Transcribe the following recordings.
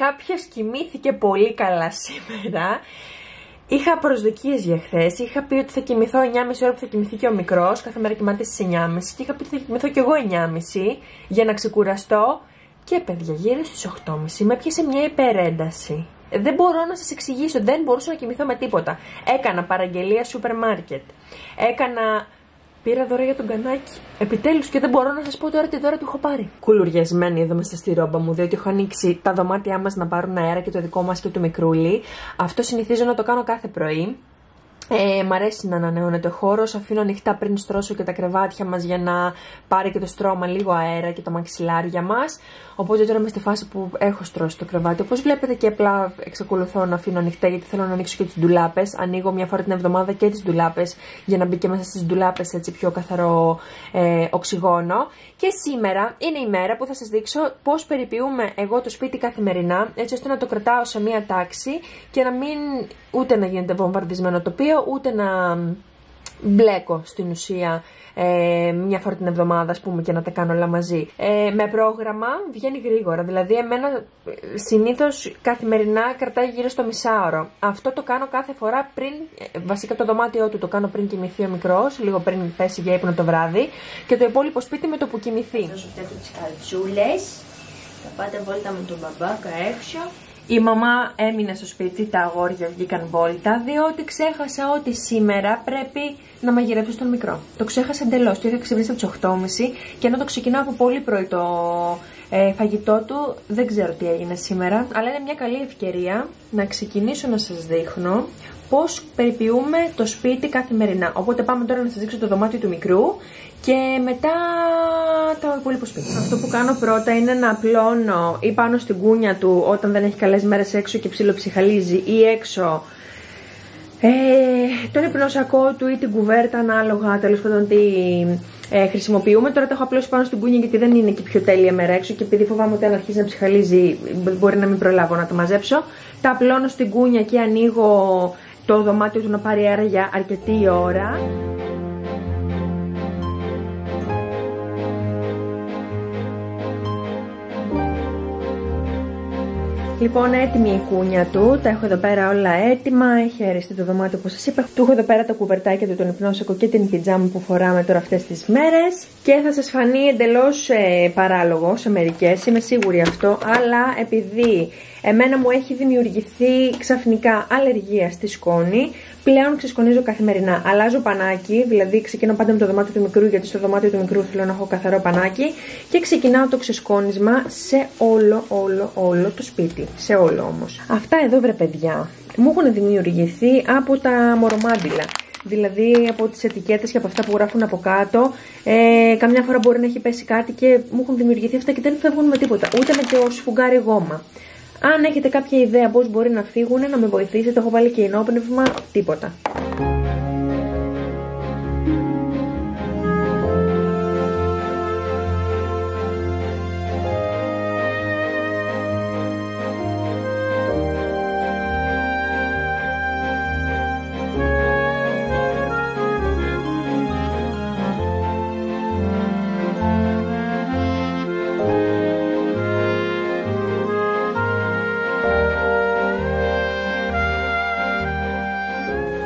Καλημερούδια! Κάποιο κοιμήθηκε πολύ καλά σήμερα. Είχα προσδοκίες για χθες. Είχα πει ότι θα κοιμηθώ 9.30 ώρα που θα κοιμηθεί και ο μικρός. Κάθε μέρα κοιμάται στις 9.30. Και είχα πει ότι θα κοιμηθώ κι εγώ 9.30 για να ξεκουραστώ. Και παιδιά, γύρω στις 8.30 με έπιασε μια υπερένταση. Δεν μπορώ να σας εξηγήσω, δεν μπορούσα να κοιμηθώ με τίποτα. Έκανα παραγγελία σούπερ μάρκετ. Έκανα Πήρα δώρα για τον κανάκι. Επιτέλους και δεν μπορώ να σας πω τώρα τι δώρα του έχω πάρει. Κουλουριασμένη εδώ μέσα στη ρόμπα μου, διότι έχω ανοίξει τα δωμάτια μας να πάρουν αέρα και το δικό μας και του μικρούλι. Αυτό συνηθίζω να το κάνω κάθε πρωί. Ε, μ' αρέσει να ανανεώνεται ο χώρος. Αφήνω ανοιχτά πριν στρώσω και τα κρεβάτια μας για να πάρει και το στρώμα λίγο αέρα και τα μαξιλάρια μας. Οπότε τώρα είμαι στη φάση που έχω στρώσει το κρεβάτι. Όπως βλέπετε και απλά εξακολουθώ να αφήνω ανοιχτά γιατί θέλω να ανοίξω και τις ντουλάπες. Ανοίγω μια φορά την εβδομάδα και τις ντουλάπες για να μπει και μέσα στις ντουλάπες έτσι πιο καθαρό ε, οξυγόνο. Και σήμερα είναι η μέρα που θα σας δείξω πώς περιποιούμε εγώ το σπίτι καθημερινά έτσι ώστε να το κρατάω σε μια τάξη και να μην ούτε να γίνεται βομβαρδισμένο τοπίο ούτε να μπλέκω στην ουσία ε, μια φορά την εβδομάδα, ας πούμε, και να τα κάνω όλα μαζί. Ε, με πρόγραμμα βγαίνει γρήγορα. Δηλαδή, εμένα ε, συνήθως καθημερινά κρατάει γύρω στο μισάωρο. Αυτό το κάνω κάθε φορά πριν, ε, βασικά το δωμάτιό του το κάνω πριν κοιμηθεί ο μικρός, λίγο πριν πέσει για ύπνο το βράδυ. Και το υπόλοιπο σπίτι με το που κοιμηθεί. Θα σου τι καλτσούλε. Θα πάτε βόλτα με τον μπαμπάκα έξω. Η μαμά έμεινε στο σπίτι, τα αγόρια βγήκαν βόλτα, διότι ξέχασα ότι σήμερα πρέπει να μαγειρέψω στον μικρό. Το ξέχασα εντελώς. Το είχα ξυπνήσει από τις 8.30 και ενώ το ξεκινάω από πολύ πρωί το ε, φαγητό του, δεν ξέρω τι έγινε σήμερα, αλλά είναι μια καλή ευκαιρία να ξεκινήσω να σας δείχνω πώς περιποιούμε το σπίτι καθημερινά. Οπότε πάμε τώρα να σας δείξω το δωμάτιο του μικρού και μετά το υπόλοιπο σπίτι. Αυτό που κάνω πρώτα είναι να απλώνω ή πάνω στην κούνια του όταν δεν έχει καλές μέρες έξω και ψιλοψυχαλίζει ή έξω ε, τον υπνοσακό του ή την κουβέρτα ανάλογα τέλος πάντων τι ε, χρησιμοποιούμε. Τώρα το έχω απλώσει πάνω στην κούνια γιατί δεν είναι και πιο τέλεια μέρα έξω και επειδή φοβάμαι ότι αν αρχίσει να ψυχαλίζει μπορεί να μην προλάβω να το μαζέψω. Τα απλώνω στην κούνια και ανοίγω το δωμάτιο του να πάρει αέρα για αρκετή ώρα. Λοιπόν, έτοιμη η κούνια του. Τα έχω εδώ πέρα όλα έτοιμα. Έχει αριστεί το δωμάτιο όπω σας είπα. Του έχω εδώ πέρα τα κουβερτάκια του, τον υπνόσακο και την πιτζάμ που φοράμε τώρα αυτές τις μέρες. Και θα σας φανεί εντελώς ε, παράλογο σε μερικές, είμαι σίγουρη αυτό. Αλλά επειδή Εμένα μου έχει δημιουργηθεί ξαφνικά αλλεργία στη σκόνη. Πλέον ξεσκονίζω καθημερινά. Αλλάζω πανάκι, δηλαδή ξεκινάω πάντα με το δωμάτιο του μικρού, γιατί στο δωμάτιο του μικρού θέλω να έχω καθαρό πανάκι. Και ξεκινάω το ξεσκόνισμα σε όλο, όλο, όλο το σπίτι. Σε όλο όμως. Αυτά εδώ βρε παιδιά μου έχουν δημιουργηθεί από τα μορομάντιλα. Δηλαδή από τις ετικέτες και από αυτά που γράφουν από κάτω. Ε, καμιά φορά μπορεί να έχει πέσει κάτι και μου έχουν δημιουργηθεί αυτά και δεν φεύγουν με τίποτα. Ούτε με το σφουγγάρι γόμα. Αν έχετε κάποια ιδέα πώς μπορεί να φύγουν, να με βοηθήσετε, έχω βάλει και ενόπνευμα, τίποτα.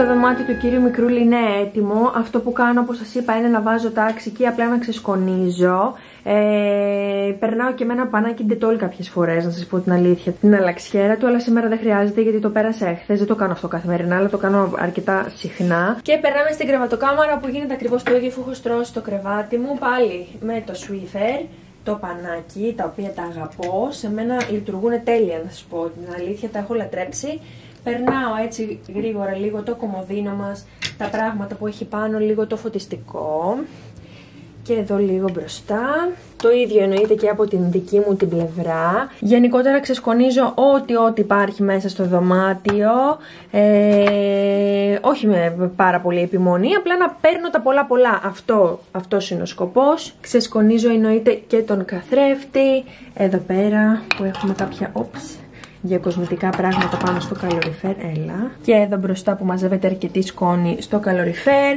Το δωμάτιο του κύριου Μικρούλη είναι έτοιμο. Αυτό που κάνω, όπως σας είπα, είναι να βάζω τάξη και απλά να ξεσκονίζω. Ε, περνάω και με ένα πανάκι ντετόλ κάποιες φορές, να σας πω την αλήθεια, την αλλαξιέρα του, αλλά σήμερα δεν χρειάζεται γιατί το πέρασα εχθές. Δεν το κάνω αυτό καθημερινά, αλλά το κάνω αρκετά συχνά. Και περνάμε στην κρεβατοκάμαρα που γίνεται ακριβώς το ίδιο, αφού έχω στρώσει το κρεβάτι μου, πάλι με το Swiffer το πανάκι, τα οποία τα αγαπώ. Σε μένα λειτουργούν τέλεια, να σας πω την αλήθεια, τα έχω λατρέψει. Περνάω έτσι γρήγορα λίγο το κομμωδίνο μας, τα πράγματα που έχει πάνω, λίγο το φωτιστικό. και εδώ λίγο μπροστά. Το ίδιο εννοείται και από την δική μου την πλευρά. Γενικότερα ξεσκονίζω ό,τι ό,τι υπάρχει μέσα στο δωμάτιο. Ε, όχι με πάρα πολύ επιμονή, απλά να παίρνω τα πολλά πολλά. Αυτό αυτός είναι ο σκοπός. Ξεσκονίζω εννοείται και τον καθρέφτη. Εδώ πέρα που έχουμε κάποια... Όψ, διακοσμητικά πράγματα πάνω στο καλοριφέρ, έλα. Και εδώ μπροστά που μαζεύεται αρκετή σκόνη στο καλοριφέρ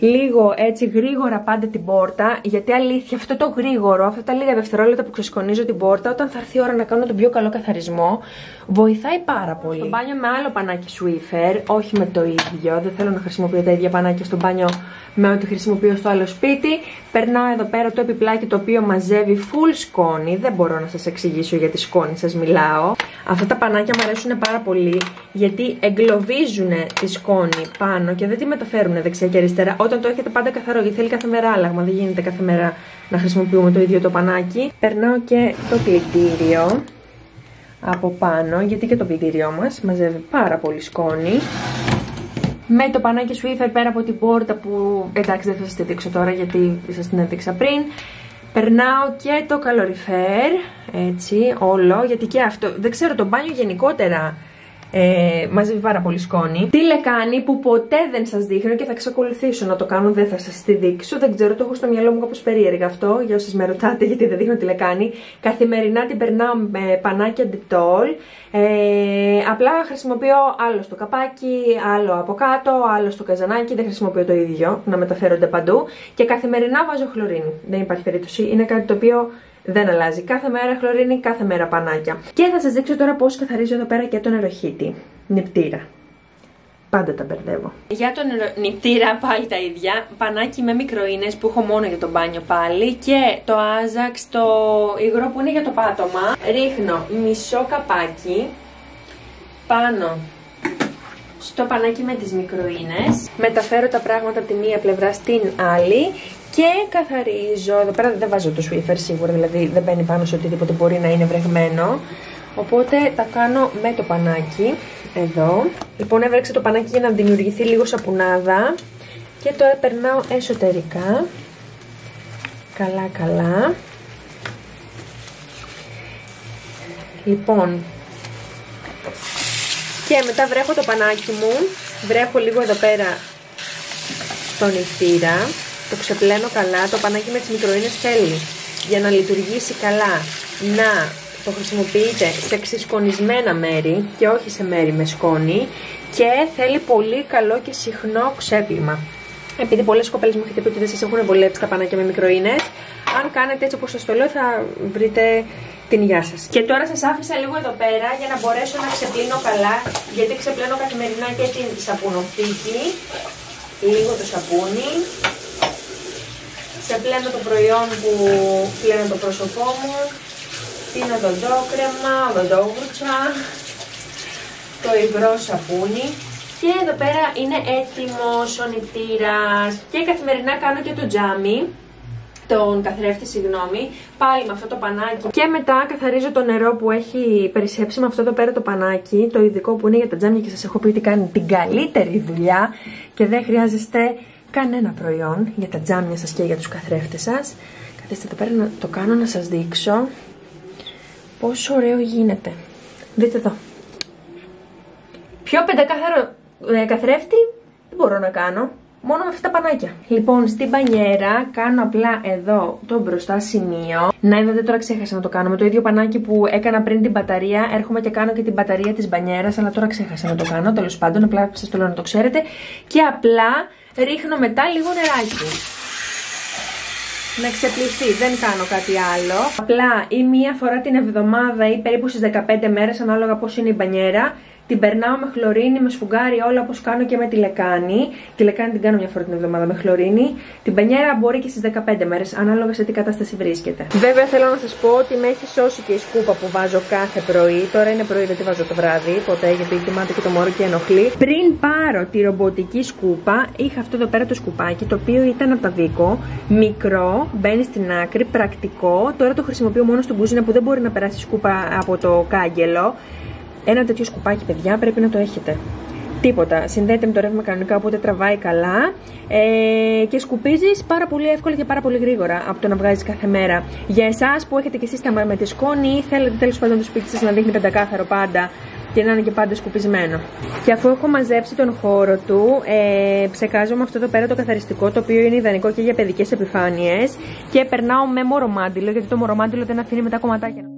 λίγο έτσι γρήγορα πάντα την πόρτα, γιατί αλήθεια αυτό το γρήγορο, αυτά τα λίγα δευτερόλεπτα που ξεσκονίζω την πόρτα, όταν θα έρθει η ώρα να κάνω τον πιο καλό καθαρισμό, βοηθάει πάρα πολύ. Στο μπάνιο με άλλο πανάκι Swiffer, όχι με το ίδιο, δεν θέλω να χρησιμοποιώ τα ίδια πανάκια στο μπάνιο με ό,τι χρησιμοποιώ στο άλλο σπίτι. Περνάω εδώ πέρα το επιπλάκι το οποίο μαζεύει full σκόνη, δεν μπορώ να σας εξηγήσω για τη σκόνη σας μιλάω. Αυτά τα πανάκια μου αρέσουν πάρα πολύ γιατί εγκλωβίζουν τη σκόνη πάνω και δεν τη μεταφέρουν δεξιά και αριστερά όταν το έχετε πάντα καθαρό γιατί θέλει κάθε μέρα άλλαγμα, δεν γίνεται κάθε μέρα να χρησιμοποιούμε το ίδιο το πανάκι. Περνάω και το πλυντήριο από πάνω γιατί και το πλυντήριό μας μαζεύει πάρα πολύ σκόνη. Με το πανάκι Swiffer πέρα από την πόρτα που εντάξει δεν θα σας τη δείξω τώρα γιατί σας την έδειξα πριν. Περνάω και το καλοριφέρ, έτσι, όλο, γιατί και αυτό, δεν ξέρω, το μπάνιο γενικότερα ε, μαζεύει πάρα πολύ σκόνη. Τι λεκάνη που ποτέ δεν σας δείχνω και θα εξακολουθήσω να το κάνω, δεν θα σας τη δείξω. Δεν ξέρω, το έχω στο μυαλό μου κάπως περίεργα αυτό, για όσοι με ρωτάτε γιατί δεν δείχνω τη λεκάνη. Καθημερινά την περνάω με πανάκια ντιτόλ. Ε, απλά χρησιμοποιώ άλλο στο καπάκι, άλλο από κάτω, άλλο στο καζανάκι. Δεν χρησιμοποιώ το ίδιο να μεταφέρονται παντού. Και καθημερινά βάζω χλωρίνη. Δεν υπάρχει περίπτωση. Είναι κάτι το οποίο δεν αλλάζει. Κάθε μέρα χλωρίνη, κάθε μέρα πανάκια. Και θα σας δείξω τώρα πώς καθαρίζω εδώ πέρα και τον νεροχύτη. Νυπτήρα. Πάντα τα μπερδεύω. Για τον νηπτήρα πάλι τα ίδια. Πανάκι με μικροίνες που έχω μόνο για το μπάνιο πάλι. Και το άζαξ, το υγρό που είναι για το πάτωμα. Ρίχνω μισό καπάκι πάνω στο πανάκι με τις μικροίνες. Μεταφέρω τα πράγματα από τη μία πλευρά στην άλλη και καθαρίζω. Εδώ πέρα δεν βάζω το Swiffer σίγουρα, δηλαδή δεν μπαίνει πάνω σε οτιδήποτε μπορεί να είναι βρεγμένο. Οπότε τα κάνω με το πανάκι, εδώ. Λοιπόν έβρεξα το πανάκι για να δημιουργηθεί λίγο σαπουνάδα. Και τώρα περνάω εσωτερικά. Καλά καλά. Λοιπόν, και μετά βρέχω το πανάκι μου, βρέχω λίγο εδώ πέρα στον νηστήρα το ξεπλένω καλά, το πανάκι με τις μικροίνες θέλει για να λειτουργήσει καλά να το χρησιμοποιείτε σε ξεσκονισμένα μέρη και όχι σε μέρη με σκόνη και θέλει πολύ καλό και συχνό ξέπλυμα. Επειδή πολλές κοπέλες μου έχετε πει ότι δεν σας έχουν βολέψει τα πανάκια με μικροίνες, αν κάνετε έτσι όπως σας το λέω, θα βρείτε την υγεία σας. Και τώρα σας άφησα λίγο εδώ πέρα για να μπορέσω να ξεπλύνω καλά, γιατί ξεπλένω καθημερινά και την σαπουνοφύγη. Λίγο το σαπούνι ξεπλένω το προϊόν που πλένω το πρόσωπό μου, την οδοντόκρεμα, οδοντόγουρτσα, το υγρό σαπούνι. Και εδώ πέρα είναι έτοιμος ο νηπτήρας. Και καθημερινά κάνω και το τζάμι τον καθρέφτη, συγγνώμη, πάλι με αυτό το πανάκι. Και μετά καθαρίζω το νερό που έχει περισσέψει. Με αυτό εδώ πέρα το πανάκι, το ειδικό που είναι για τα τζάμια και σας έχω πει ότι κάνει την καλύτερη δουλειά. Και δεν χρειάζεστε κανένα προϊόν για τα τζάμια σας και για τους καθρέφτες σας. Καθίστε εδώ πέρα να το κάνω να σας δείξω πόσο ωραίο γίνεται. Δείτε εδώ. Πιο πεντακάθαρο ε, καθρέφτη δεν μπορώ να κάνω. Μόνο με αυτά τα πανάκια. Λοιπόν, στην πανιέρα κάνω απλά εδώ το μπροστά σημείο. Να είδατε τώρα ξέχασα να το κάνω. Με το ίδιο πανάκι που έκανα πριν την μπαταρία, έρχομαι και κάνω και την μπαταρία της μπανιέρας. Αλλά τώρα ξέχασα να το κάνω. Τέλος πάντων, απλά σας το λέω να το ξέρετε. Και απλά ρίχνω μετά λίγο νεράκι. Να ξεπληθεί, δεν κάνω κάτι άλλο. Απλά ή μία φορά την εβδομάδα ή περίπου στις 15 μέρες ανάλογα πώς είναι η μπανιέρα την περνάω με χλωρίνη, με σφουγγάρι, όλα όπως κάνω και με τη λεκάνη. Τη λεκάνη την κάνω μια φορά την εβδομάδα με χλωρίνη. Την πενιέρα μπορεί και στις 15 μέρες, ανάλογα σε τι κατάσταση βρίσκεται. Βέβαια θέλω να σας πω ότι με έχει σώσει και η σκούπα που βάζω κάθε πρωί. Τώρα είναι πρωί, δεν τη βάζω το βράδυ, ποτέ γιατί κοιμάται και το μόρο και ενοχλεί. Πριν πάρω τη ρομποτική σκούπα, είχα αυτό εδώ πέρα το σκουπάκι, το οποίο ήταν από τα δίκο, μικρό, μπαίνει στην άκρη, πρακτικό. Τώρα το χρησιμοποιώ μόνο στην κουζίνα που δεν μπορεί να περάσει σκούπα από το κάγκελο. Ένα τέτοιο σκουπάκι, παιδιά, πρέπει να το έχετε. Τίποτα. Συνδέεται με το ρεύμα κανονικά, οπότε τραβάει καλά. Ε, και σκουπίζεις πάρα πολύ εύκολα και πάρα πολύ γρήγορα από το να βγάζεις κάθε μέρα. Για εσάς που έχετε και εσείς τα με τη σκόνη ή θέλετε τέλος πάντων το σπίτι σας να δείχνει πεντακάθαρο πάντα και να είναι και πάντα σκουπισμένο. Και αφού έχω μαζέψει τον χώρο του, ε, ψεκάζω με αυτό εδώ πέρα το καθαριστικό, το οποίο είναι ιδανικό και για παιδικές επιφάνειες. Και περνάω με μορομάντιλο, γιατί το μορομάντιλο δεν αφήνει μετά κομματάκια.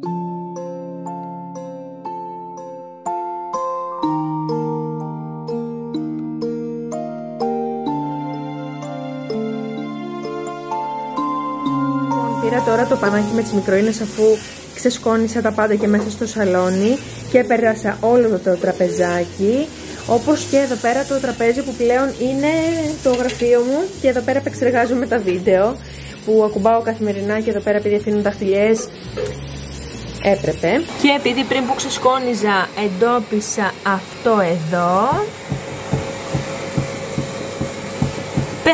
Πήρα τώρα το πανάκι με τις μικροίνες αφού ξεσκόνησα τα πάντα και μέσα στο σαλόνι και πέρασα όλο το τραπεζάκι όπως και εδώ πέρα το τραπέζι που πλέον είναι το γραφείο μου και εδώ πέρα επεξεργάζομαι τα βίντεο που ακουμπάω καθημερινά και εδώ πέρα επειδή αφήνουν δαχτυλιές έπρεπε. Και επειδή πριν που ξεσκόνιζα εντόπισα αυτό εδώ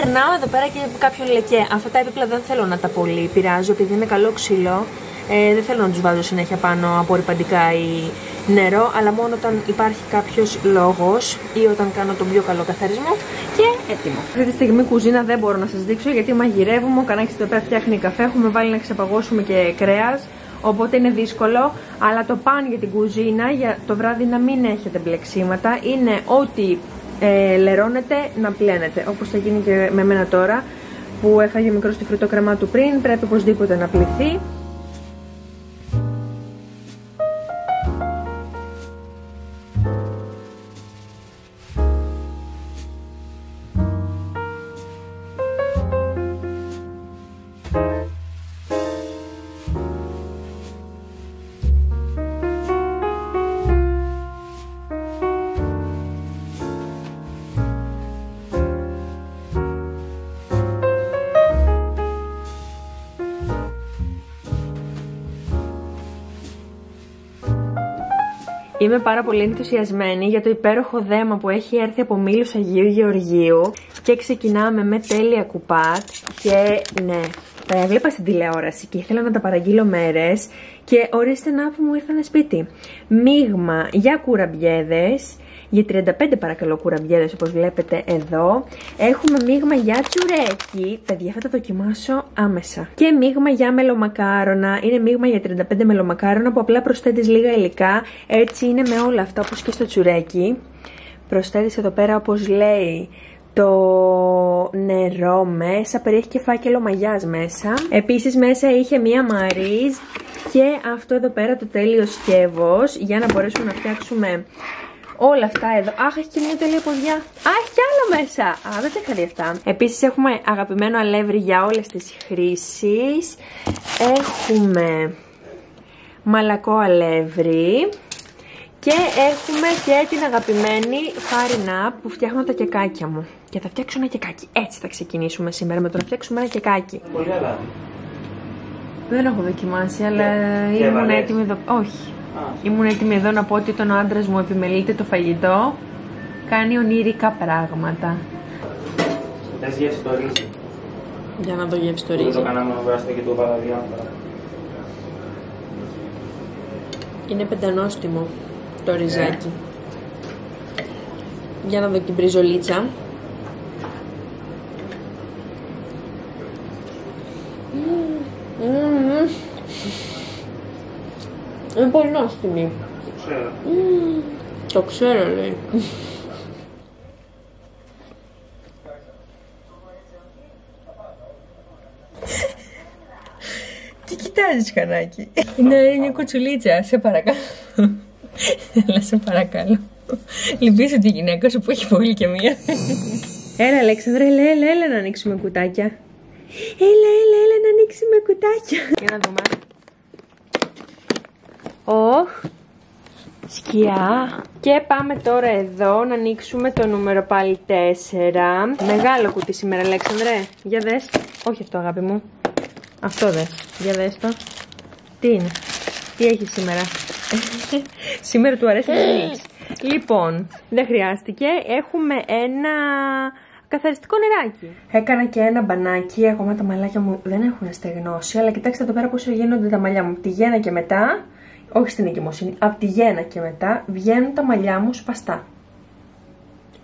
Περνάω εδώ πέρα και κάποιο λεκέ. Αυτά τα έπιπλα δεν θέλω να τα πολύ πειράζω επειδή είναι καλό ξύλο. Ε, δεν θέλω να τους βάζω συνέχεια πάνω απορριπαντικά ή νερό, αλλά μόνο όταν υπάρχει κάποιος λόγος ή όταν κάνω τον πιο καλό καθαρισμό και έτοιμο. Αυτή τη στιγμή κουζίνα δεν μπορώ να σας δείξω γιατί μαγειρεύουμε. Ο κανάκι εδώ πέρα φτιάχνει καφέ. Έχουμε βάλει να ξεπαγώσουμε και κρέας. Οπότε είναι δύσκολο, αλλά το παν για την κουζίνα για το βράδυ να μην έχετε μπλεξίματα είναι ότι ε, λερώνετε να πλένετε. Όπως θα γίνει και με μένα τώρα που έφαγε μικρό στη φρουτοκρεμά του πριν, πρέπει οπωσδήποτε να πληθεί. Είμαι πάρα πολύ ενθουσιασμένη για το υπέροχο δέμα που έχει έρθει από Μήλους Αγίου Γεωργίου και ξεκινάμε με τέλεια κουπάτ και ναι, τα έβλεπα στην τηλεόραση και ήθελα να τα παραγγείλω μέρες και ορίστε να που μου ήρθαν σπίτι. Μίγμα για κουραμπιέδες, για 35 παρακαλώ κουραμπιέδες όπως βλέπετε εδώ. Έχουμε μείγμα για τσουρέκι. Παιδιά θα τα δοκιμάσω άμεσα. Και μείγμα για μελομακάρονα. Είναι μείγμα για 35 μελομακάρονα που απλά προσθέτεις λίγα υλικά. Έτσι είναι με όλα αυτά όπως και στο τσουρέκι. Προσθέτεις εδώ πέρα όπως λέει το νερό μέσα, περιέχει και φάκελο μαγιάς μέσα. Επίσης μέσα είχε μία μαρίζ και αυτό εδώ πέρα το τέλειος σκεύος για να μπορέσουμε να φτιάξουμε όλα αυτά εδώ. Αχ, έχει και μια τελεία ποδιά. Α, έχει κι άλλο μέσα. Α, δεν τα είχα δει αυτά. Επίσης έχουμε αγαπημένο αλεύρι για όλες τις χρήσεις. Έχουμε μαλακό αλεύρι. Και έχουμε και την αγαπημένη φάρινα που φτιάχνω τα κεκάκια μου. Και θα φτιάξω ένα κεκάκι. Έτσι θα ξεκινήσουμε σήμερα με το να φτιάξουμε ένα κεκάκι. Πολύ καλά. Δεν έχω δοκιμάσει, αλλά ήμουν έτοιμη εδώ. Όχι. Ήμουν έτοιμη εδώ να πω ότι όταν ο άντρας μου επιμελείται το φαγητό, κάνει ονείρικα πράγματα. Θες γεύση το ρύζι; Για να δω γεύση το Το ρύζι. κάναμε να βράσετε και το παραδιάφορα. Είναι πεντανόστιμο το ριζάκι. Για να δω την πριζολίτσα. Μμμ. Μμμ. Είναι πολύ νόστιμη. Το ξέρω. Μμμ. Το ξέρω λέει. Τι κοιτάζεις κανάκι. Είναι μια κοτσουλίτσα, σε παρακαλώ. Έλα, σε παρακαλώ. Λυπήσω τη γυναίκα σου που έχει πολύ και μία. Έλα, Αλέξανδρα, έλα, έλα, έλα να ανοίξουμε κουτάκια. Έλα, έλα, έλα να ανοίξουμε κουτάκια. Για να δούμε. Όχ, σκιά. Και πάμε τώρα εδώ να ανοίξουμε το νούμερο πάλι 4. Μεγάλο κουτί σήμερα, Αλέξανδρε. Για δες. Όχι αυτό, αγάπη μου. Αυτό δες. Για δες το. Τι είναι. Τι έχεις σήμερα. σήμερα του αρέσει να ανοίξεις. Λοιπόν, δεν χρειάστηκε. Έχουμε ένα καθαριστικό νεράκι. Έκανα και ένα μπανάκι. Ακόμα τα μαλλάκια μου δεν έχουν στεγνώσει. Αλλά κοιτάξτε εδώ πέρα πώς γίνονται τα μαλλιά μου. Από τη γέννα και μετά, όχι στην εγκυμοσύνη, από τη γέννα και μετά βγαίνουν τα μαλλιά μου σπαστά.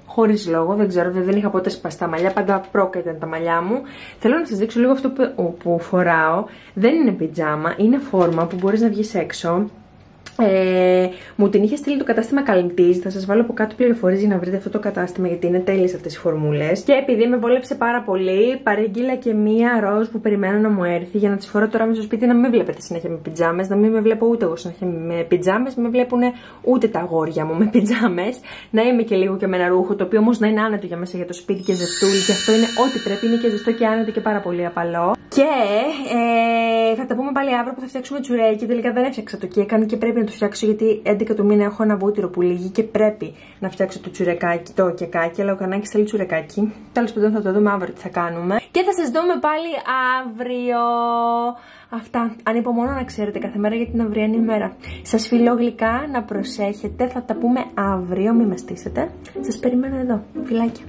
χωρίς λόγο. Δεν ξέρω, δεν είχα ποτέ σπαστά μαλλιά. Πάντα πρόκα ήταν τα μαλλιά μου. Θέλω να σας δείξω λίγο αυτό που, που φοράω. Δεν είναι πιτζάμα, είναι φόρμα που μπορείς να βγεις έξω. Ε, μου την είχε στείλει το κατάστημα Καλυντής. Θα σας βάλω από κάτω πληροφορίες για να βρείτε αυτό το κατάστημα γιατί είναι τέλειες αυτές οι φορμούλες. Και επειδή με βόλεψε πάρα πολύ, παρήγγειλα και μία ροζ που περιμένω να μου έρθει για να τι φορώ τώρα με στο σπίτι να μην βλέπετε συνέχεια με πιτζάμες. Να μην με βλέπω ούτε εγώ συνέχεια με πιτζάμες. Με βλέπουν ούτε τα αγόρια μου με πιτζάμες. Να είμαι και λίγο και με ένα ρούχο το οποίο όμως να είναι άνετο για μέσα για το σπίτι και ζεστούλη. Και αυτό είναι ό,τι πρέπει. Είναι και ζεστό και άνετο και πάρα πολύ απαλό. Και ε, θα τα πούμε πάλι αύριο που θα φτιάξουμε τσουρέκι. Τελικά δεν έφτιαξα το κέκαν και πρέπει να το φτιάξω γιατί 11 του μήνα έχω ένα βούτυρο που λύγει και πρέπει να φτιάξω το τσουρεκάκι, το κεκάκι, αλλά ο κανάκι θέλει τσουρεκάκι. Τέλος πάντων θα το δούμε αύριο τι θα κάνουμε. Και θα σας δούμε πάλι αύριο. Αυτά. Ανυπομονώ να ξέρετε κάθε μέρα για την αυριανή μέρα. Σας φιλώ γλυκά, να προσέχετε. Θα τα πούμε αύριο, μην με στήσετε. Σας περιμένω εδώ. Φιλάκια.